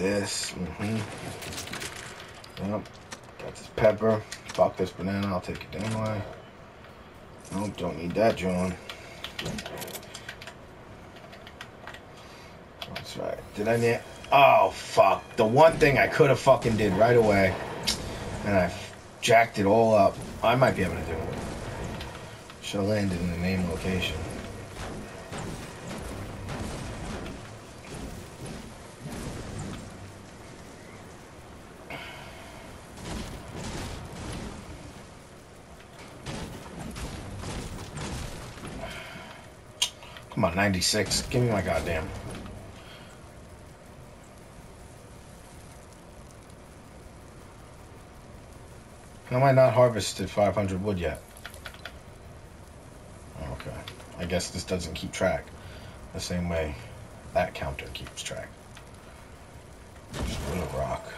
this. Mm-hmm. Yep. Got this pepper. Fuck this banana. I'll take it anyway. Nope, don't need that, John. That's right. Did I need... Oh, fuck. The one thing I could have fucking did right away. And I jacked it all up. I might be able to do it. Have landed in the main location. Come on, 96. Give me my goddamn. How am I not harvested 500 wood yet? Oh, okay. I guess this doesn't keep track the same way that counter keeps track. Just a little rock.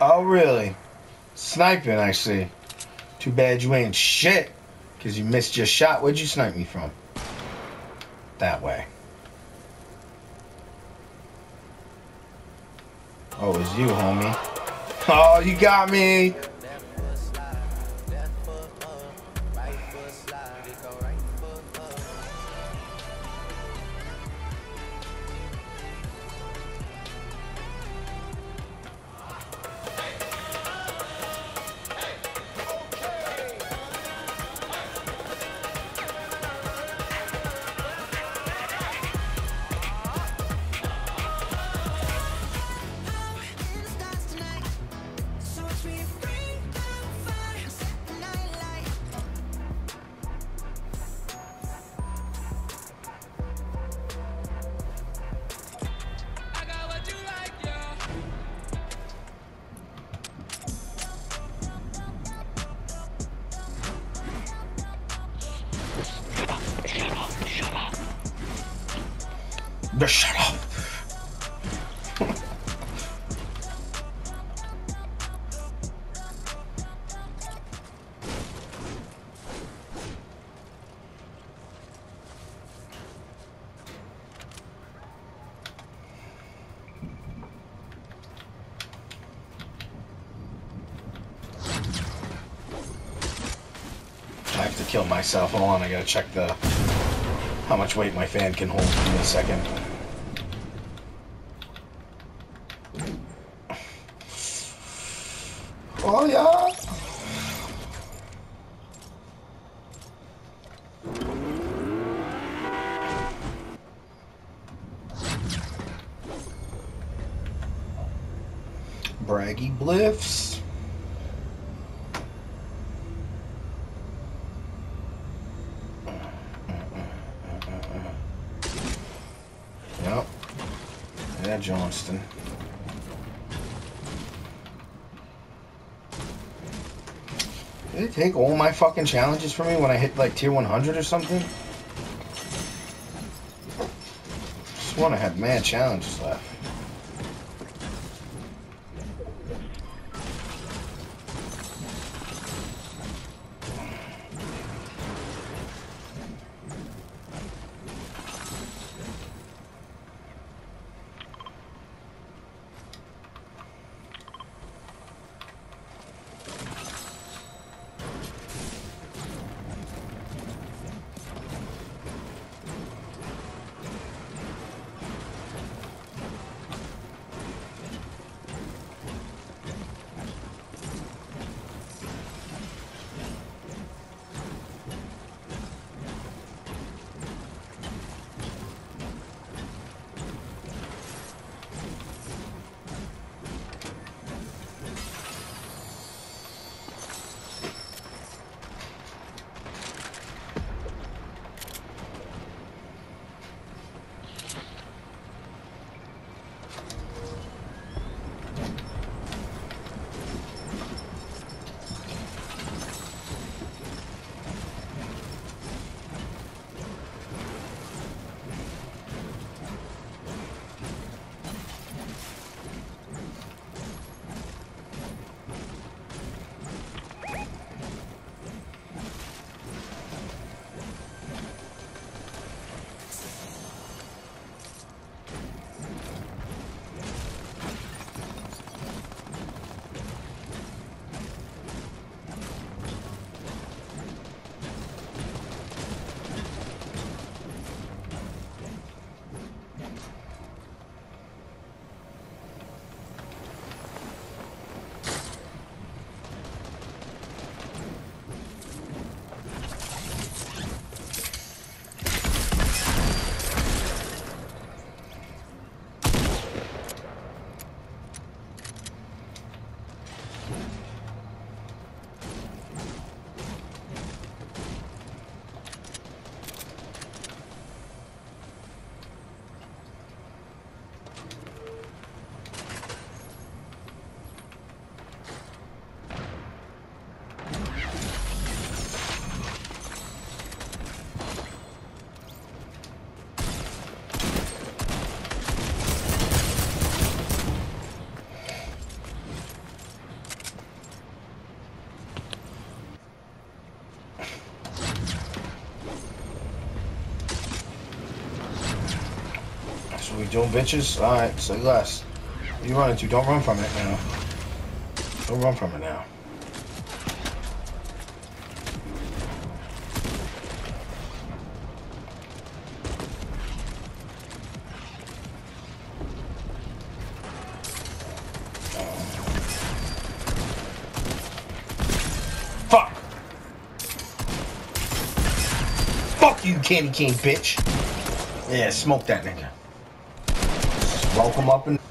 Oh, really? Sniping, I see. Too bad you ain't shit. Because you missed your shot. Where'd you snipe me from? That way. Oh, it was you, homie. Oh, you got me. But shut up. I have to kill myself. Hold on, I gotta check the how much weight my fan can hold. Me a second. Oh yeah. Braggy bliffs. Yep. Yeah, Johnston. Did they take all my fucking challenges from me when I hit like tier 100 or something? Just want to have mad challenges left. Doing bitches? Alright, say less. What you running to? Don't run from it now. Don't run from it now. Fuck! Fuck you, Candy King, bitch! Yeah, smoke that nigga. Welcome up and.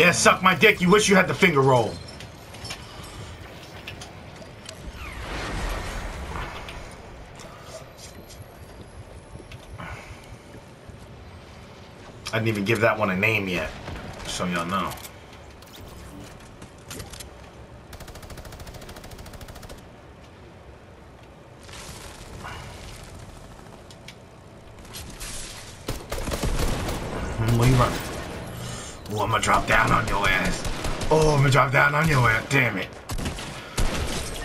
Yeah, suck my dick. You wish you had the finger roll. I didn't even give that one a name yet, so y'all know. Hmm, Where you running? Oh, I'm gonna drop down on your ass. Oh, I'm gonna drop down on your ass. Damn it.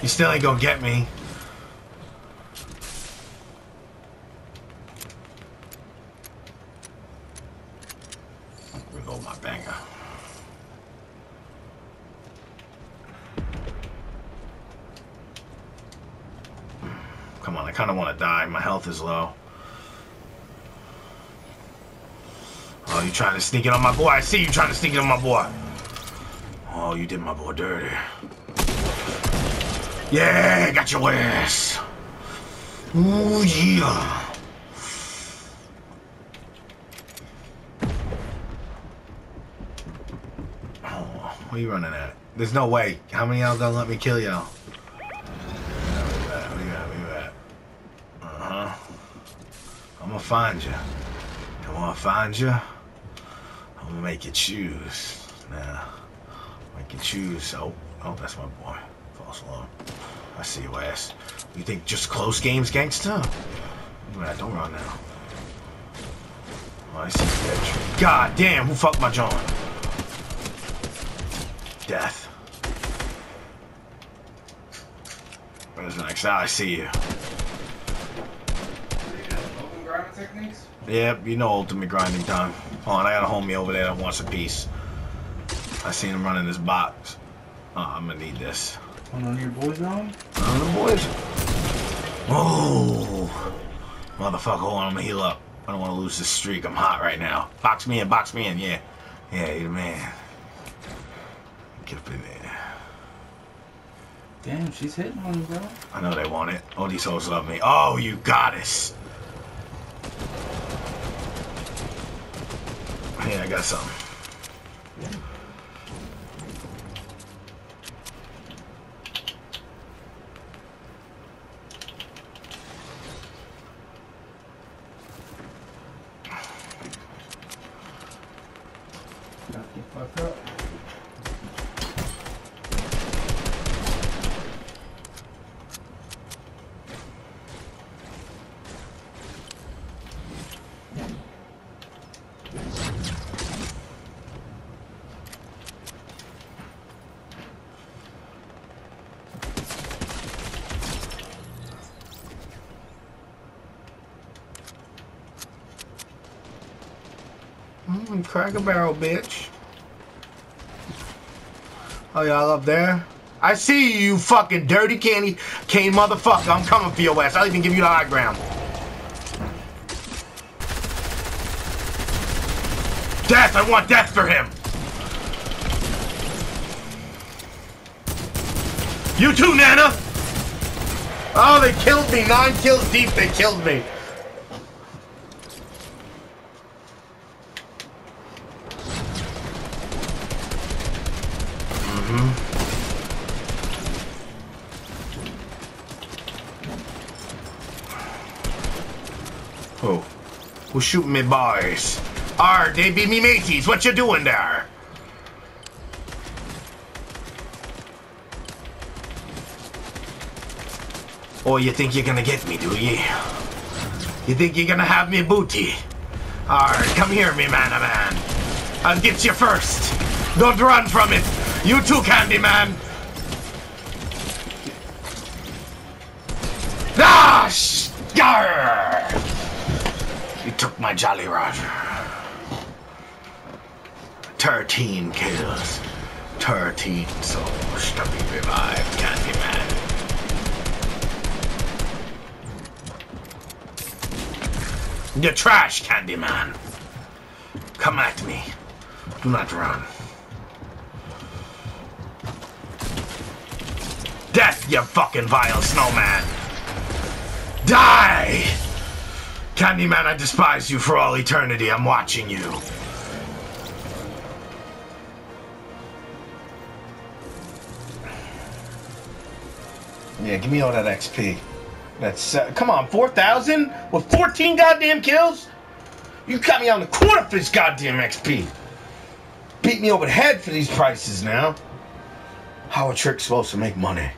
You still ain't gonna get me. Reload my banger. Hmm, come on, I kind of want to die. My health is low. Oh, you trying to sneak it on my boy? I see you trying to sneak it on my boy. Oh, you did my boy dirty. Yeah, got your ass. Ooh, yeah. Oh, where you running at? There's no way. How many y'all gonna let me kill y'all? Uh-huh. I'm gonna find you. I wanna find you. Make you choose. Now, make you choose. Oh, oh, that's my boy. False alarm. I see your ass. You think just close games, gangster? Man, don't run now. Oh, I see you, bitch. God damn, who fucked my John? Death. Where's the next? Ah, I see you. Open? Yep, you know ultimate grinding time. Hold on, I got a homie over there that wants a piece. I seen him running this box. Uh, oh, I'm gonna need this. One on your boys on? One of the boys. Oh, motherfucker, hold on, I'm gonna heal up. I don't want to lose this streak. I'm hot right now. Box me in, box me in, yeah. Yeah, you the man. Get up in there. Damn, she's hitting on you, bro. I know they want it. All these hoes love me. Oh, you goddess. Yeah, I got something. Got you fucked up. Mm, Cracker Barrel, bitch. Oh, y'all up there? I see you, you fucking dirty candy cane motherfucker. I'm coming for your ass. I'll even give you the high ground. Death! I want death for him! You too, Nana! Oh, they killed me. Nine kills deep, they killed me. Who's shooting me boys? Ar, they be me mateys. What you doing there? Oh, you think you're gonna get me, do ye? You think you're gonna have me booty? Alright, come here, me man a man. I'll get you first. Don't run from it. You too, Candyman. Ah, sh-! You took my Jolly Roger. Thirteen kills. Thirteen souls to be revived, Candyman. You're trash, Candyman. Come at me. Do not run. Death, you fucking vile snowman! Die! Candyman, I despise you for all eternity. I'm watching you. Yeah, give me all that XP. That's uh, come on, four thousand with fourteen goddamn kills. You got me on the corner for this goddamn XP. Beat me over the head for these prices now. How are tricks supposed to make money?